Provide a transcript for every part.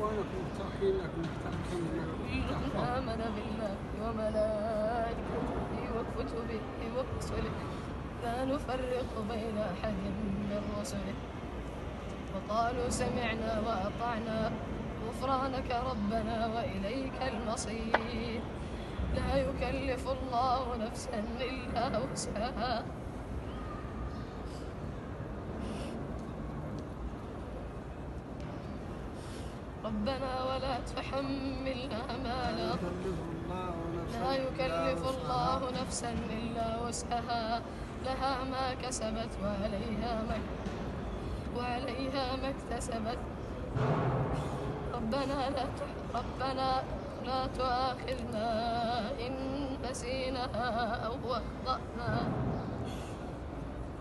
مرتاحين لك كل آمن بالله وملائكته وكتبه ورسله لا نفرق بين أحد من رسله. وقالوا سمعنا وأطعنا. غفرانك ربنا وإليك المصير. لا يكلف الله نفسا إلا وسعها. ربنا ولا تحملنا ما لا لا يكلف الله نفسا إلا وسعها. لها ما كسبت وعليها ما وعليها ما اكتسبت. ربنا لا ربنا لا تؤاخذنا إن نسينا أو أخطأنا.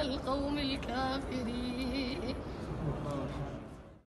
القوم الكافرين.